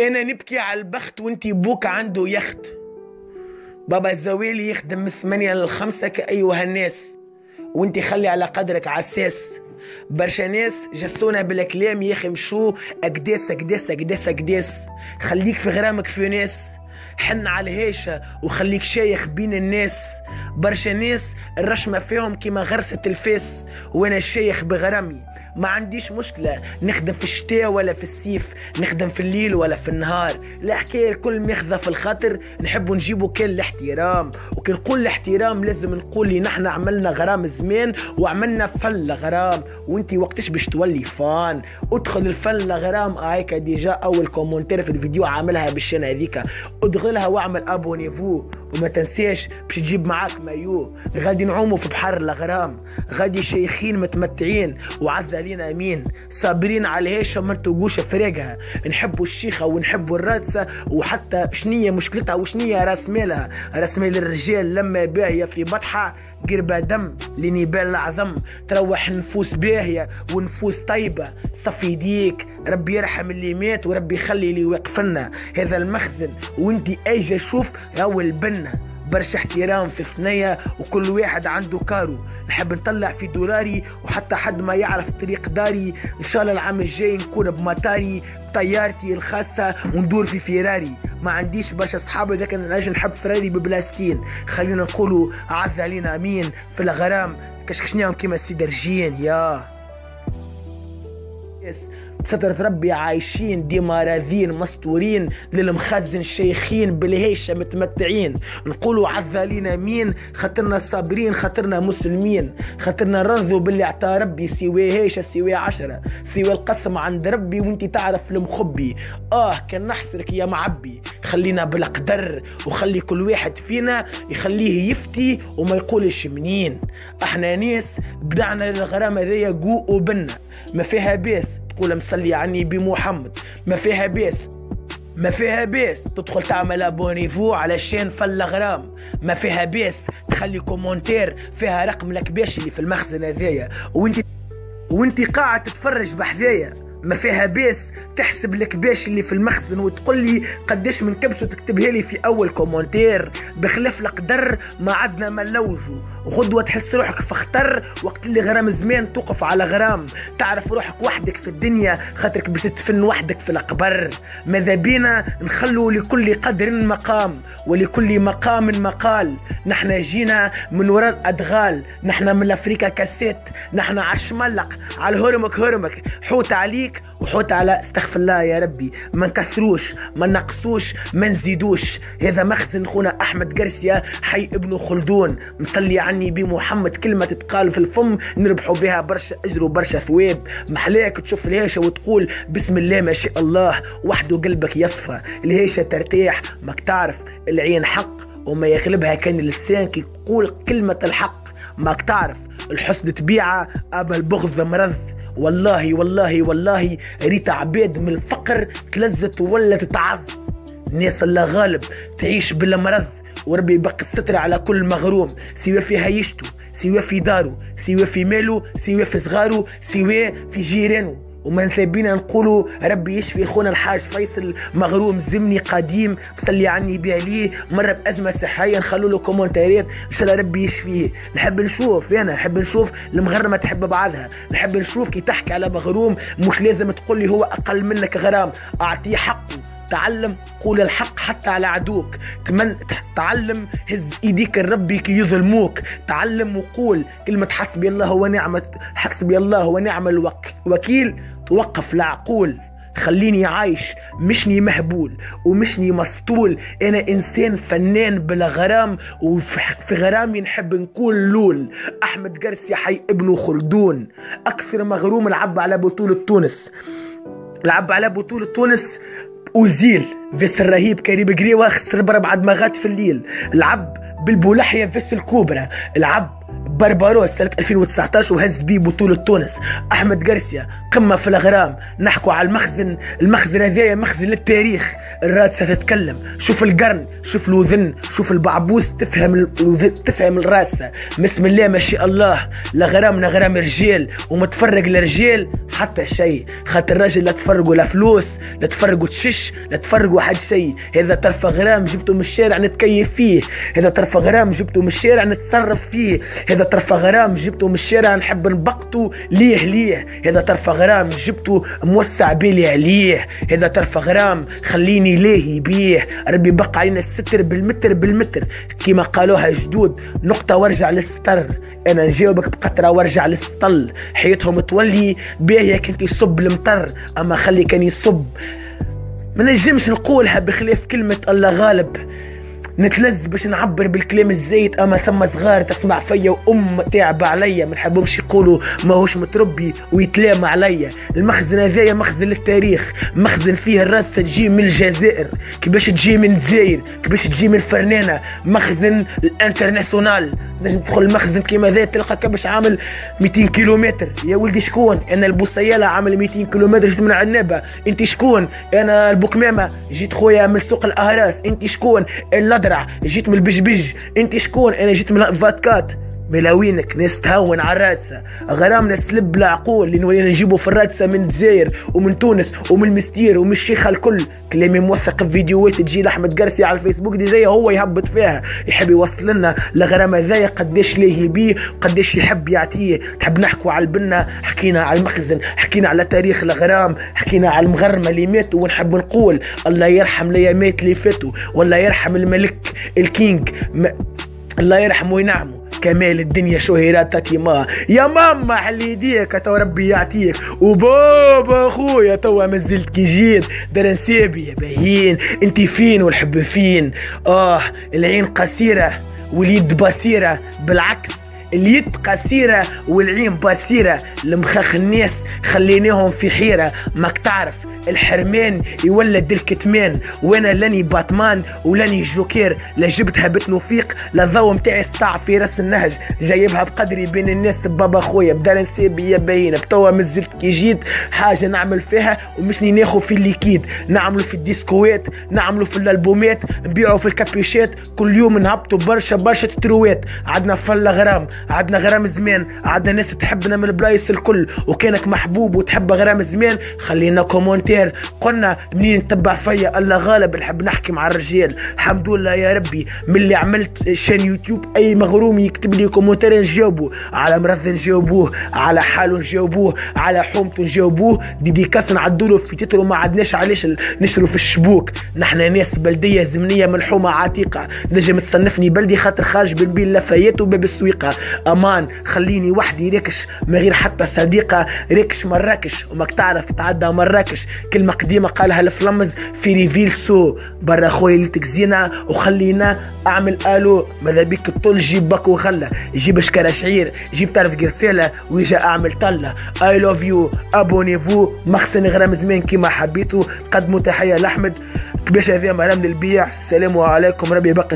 أنا نبكي على البخت وانتي بوك عنده يخت. بابا الزويلي يخدم من ثمانية للخمسة كأيها الناس. وانتي خلي على قدرك عساس. برشا ناس جسونا بالكلام يا أخي مشو اكداس اكداس اكداس اكداس خليك في غرامك في ناس. حن على الهيشة وخليك شايخ بين الناس. برشا ناس الرشمة فيهم كيما غرسة الفاس وأنا الشيخ بغرامي. ما عنديش مشكلة. نخدم في الشتاء ولا في الصيف نخدم في الليل ولا في النهار. الحكاية الكل ماخذة في الخاطر. نحب نجيبوا كل الاحترام. وكي نقول الاحترام لازم نقول لي نحن عملنا غرام زمان وعملنا فن غرام وانتي وقتش باش تولي فان. ادخل الفن غرام هيك ديجا أول كومنتير في الفيديو عاملها بالشين هذيك ادخلها واعمل ابونيفو وما تنساش باش تجيب معاك مايو. غادي نعوموا في بحر الغرام غادي شيخين متمتعين. وعز علينا آمين. صابرين على الهيشه ما نتوقوش فريقها. نحبوا الشيخة ونحبوا الرادسة وحتى شنية مشكلتها وشنية راس مالها. راس مال الرجال لما باهيه في بطحه قربة دم لنبال العظم تروح نفوس باهية ونفوس طيبة. صفي يديك ربي يرحم اللي مات وربي يخلي اللي يوقفنا هذا المخزن وانتي اجا شوف هو البنة برشا احترام في ثنية وكل واحد عنده كارو. نحب نطلع في دولاري وحتى حد ما يعرف طريق داري. إن شاء الله العام الجاي نكون بمطاري بطيارتي الخاصة وندور في فيراري. ما عنديش برشا أصحاب لكن نجي نحب فراري ببلاستين. خلينا نقولوا عز علينا آمين. في الغرام كشكشناهم كيما السيد رجين يا. يس. سترة ربي عايشين ديما راضين مستورين للمخزن شيخين بالهيشة متمتعين. نقولوا عذا لينا مين؟ خاطرنا صابرين خاطرنا مسلمين. خاطرنا رضوا باللي اعطى ربي سوى هيشة سوى عشرة. سوى القسم عند ربي وانت تعرف المخبي. آه كان نحسرك يا معبي. خلينا بالقدر وخلي كل واحد فينا يخليه يفتي وما يقولش منين. إحنا ناس بدعنا للغرام هذايا جو وبنا ما فيها باس تقول مصلي عني بمحمد. ما فيها باس ما فيها باس تدخل تعمل abonnez-vous علشان فل غرام ما فيها باس تخلي commentaire فيها رقم الكباش اللي في المخزن هذايا. وانت وانت قاعد تتفرج بحذايا. ما فيها باس تحسب الكباش اللي في المخزن وتقول لي قداش من كبش وتكتبها لي في أول commentaire. بخلاف القدر ما عدنا ما نلوجوا غدوة تحس روحك في خطر وقت اللي غرام زمان توقف على غرام. تعرف روحك وحدك في الدنيا خاطرك باش تدفن وحدك في القبر ماذا بينا؟ نخلوا لكل قدر مقام ولكل مقام مقال. نحن جينا من وراء الأدغال. نحن من أفريكا كاسيت. نحن عشملق على هرمك هرمك. حوت عليك وحوت على استغفر الله يا ربي. ما نكثروش ما نقصوش ما نزيدوش. هذا مخزن خونا أحمد قرسيا حي ابن خلدون. مصلي عني بمحمد كلمة تتقال في الفم نربحوا بها برشا أجر وبرشا ثواب. محلاك تشوف الهيشة وتقول بسم الله ما شاء الله وحده قلبك يصفى. الهيشة ترتاح ماك تعرف العين حق وما يغلبها كان اللسان كي يقول كلمة الحق. ماك تعرف الحسن تبيعه أبا البغض مرض. والله والله والله ريت عباد من الفقر تلزت ولا تتعظ. الناس الله غالب تعيش بلا مرض وربي يبقي الستر على كل مغروم. سواء في هيشته سواء في داره سواء في ماله سواء في صغاره سواء في جيرانه وما نثبينا نقولوا ربي يشفي خونا الحاج فيصل مغروم زمني قديم صلي عني بيه ليه مر بأزمة صحية نخلوا له كومنتاريات إن شاء الله ربي يشفيه. نحب نشوف أنا نحب نشوف المغرمة تحب بعضها. نحب نشوف كي تحكي على مغروم مش لازم تقول لي هو أقل منك غرام. أعطيه حقه. تعلم قول الحق حتى على عدوك. تمن تعلم هز إيديك الربي كي يظلموك. تعلم وقول كلمة حسبي الله ونعمة حسبي الله ونعم الوكيل توقف العقول خليني عايش مشني مهبول ومشني مسطول. أنا إنسان فنان بلا غرام وفي غرامي نحب نكون لول. أحمد قرسي حي ابن خلدون أكثر مغروم لعب على بطولة تونس. لعب على بطولة تونس. أوزيل fils الرهيب كريم قريوة خسر بربع دماغات في الليل. لعب بالبولحية fils الكوبرا لعب بربروس سنة 2019 وهز بيه بطولة تونس. أحمد قرسيا قمة في الأغرام. نحكوا على المخزن المخزن هذايا مخزن للتاريخ. الرادسة تتكلم شوف القرن شوف الوذن شوف البعبوس تفهم الوذن تفهم الرادسة. بسم الله ما شاء الله. الأغرام غرام رجال. ومتفرق لرجال حتى شيء. خاطر الراجل لا تفرقوا لا فلوس لا تفرقوا تشش لا تفرقوا حد شيء. هذا طرف غرام جبته من الشارع نتكيف فيه. هذا طرف غرام جبته من الشارع نتصرف فيه. هذا طرف غرام جبته من الشارع نحب نبقته ليه ليه. هذا طرف غرام جبته موسع بالي عليه. هذا طرف غرام خليني ليه بيه ربي بقى علينا الستر بالمتر بالمتر. كما قالوها جدود نقطة وارجع للستر. أنا نجاوبك بقطرة وارجع للسطل. حياتهم تولي باهية. كنت يصب المطر أما خلي كان يصب ما نجمش نقولها بخلاف كلمة الله غالب. نتلز باش نعبر بالكلام الزايد أما ثم صغار تسمع فيا وأم تعب عليا. ما نحبهمش يقولوا ماهوش متربي ويتلام عليا. المخزن هذايا مخزن للتاريخ مخزن فيه الراس تجي من الجزائر. كيفاش تجي من الجزائر؟ كيفاش تجي من فرنانة مخزن ال international. نجم تدخل المخزن كيما ذا تلقى كبش عامل 200 كيلومتر. يا ولدي شكون؟ أنا البوصيالة عامل 200 كيلومتر جيت من عنابة. أنت شكون؟ أنا البوكمامة جيت خويا من سوق الأهراس. أنت شكون؟ الادرع جيت من البجبج انت شكون؟ أنا جيت من الفاتكات ملاوينك ناس تهون على الرادسة غرامنا سلب العقول اللي نولينا نجيبه في الرادسة من الجزائر ومن تونس ومن المستير ومن الشيخة الكل. كلامي موثق في فيديوهات تجي لأحمد قرسي على الفيسبوك déjà هو يهبط فيها. يحب يوصل لنا الغرامة ذايا قديش ليه بيه قديش يحب يعطيه. تحب نحكوا على البنة حكينا على المخزن حكينا على تاريخ الغرام حكينا على المغرمة اللي ماتوا ونحب نقول الله يرحم الأيامات اللي فاتوا والله يرحم الملك ال king. الله يرحمه وينعمه. كمال الدنيا شهيرات ما. يا ماما حلي يديك تو ربي يعطيك. وبابا أخويا توا مازلت كي جيت. درنسابي يا باهين انت فين والحب فين؟ آه العين قصيرة واليد بصيرة. بالعكس اليد قصيرة والعين بصيرة. المخاخ الناس خليناهم في حيرة. ماك تعرف الحرمان يولد الكتمان وأنا لاني باتمان ولاني جوكير. لا جبتها بتنوفيق لا الضوء متاعي استع في راس النهج. جايبها بقدري بين الناس بابا خويا بدار نسيبي يا باينة. بتوا مازلت كي جيت حاجة نعمل فيها ومش ناخذ في ال liquide نعملوا في الديسكوات نعملوا في الألبومات نبيعوا في الكابيشات كل يوم نهبطوا برشا برشا تتروات عندنا فلا غرام عندنا غرام زمان. عندنا ناس تحبنا من البلايص الكل. وكانك محبوب وتحب غرام زمان خلينا commentaire. commentaire قلنا منين تبع فيا؟ الله غالب نحب نحكي مع الرجال. الحمد لله يا ربي من اللي عملت chaîne YouTube أي مغروم يكتب لي commentaire نجاوبه على مرض نجاوبوه على حاله نجاوبوه على حومته نجاوبوه. dédicace نعدوله في titre و ما عدناش علاش نشروا في الشبوك. نحن ناس بلدية زمنية ملحومة عتيقة. نجم تصنفني بلدي خاطر خارج بين بين لفايات وباب السويقة. أمان خليني وحدي ريكش من غير حتى صديقة ريكش مراكش. وماك تعرف تعدى مراكش. كلمة قديمة قالها الفلمز في ريفيل سو. برا خويا اللي تكزينا وخلينا أعمل آلو. ماذا بيك الطول؟ جيب باك وخلى. جيب شكرا شعير جيب تعرف قرفيلة ويجا أعمل طلة. I love you abonnez-vous مخزن غرام زمان كيما حبيتو. قدموا تحية لأحمد. كباش هذا مرام للبيع. السلام عليكم. ربي باقي